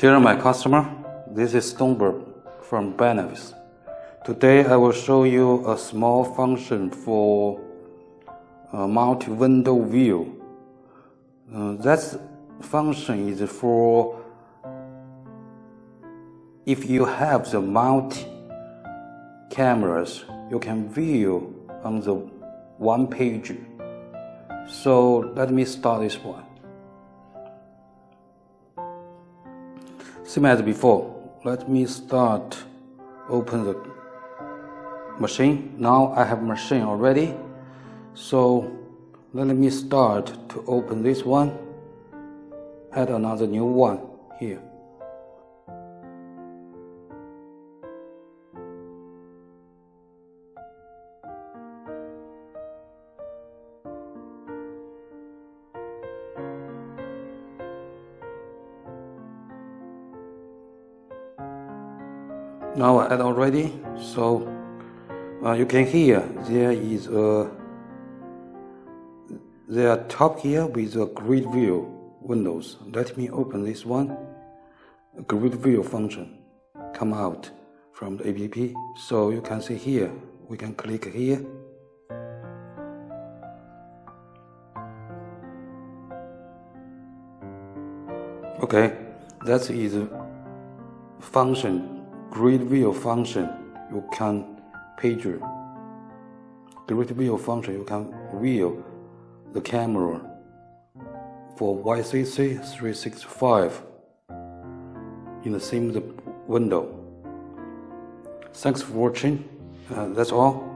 Dear my customer, this is Stoneberg from Benevis. Today I will show you a small function for a multi-window view. Uh, that function is for if you have the multi cameras, you can view on the one page. So let me start this one. Same as before, let me start open the machine. Now I have machine already. So let me start to open this one, add another new one here. Now I add already so uh, you can hear there is a there are top here with a grid view windows. Let me open this one. Grid view function come out from the app so you can see here. We can click here. Okay. That is function grid view function you can pager grid view function you can view the camera for YCC 365 in the same window. Thanks for watching. Uh, that's all.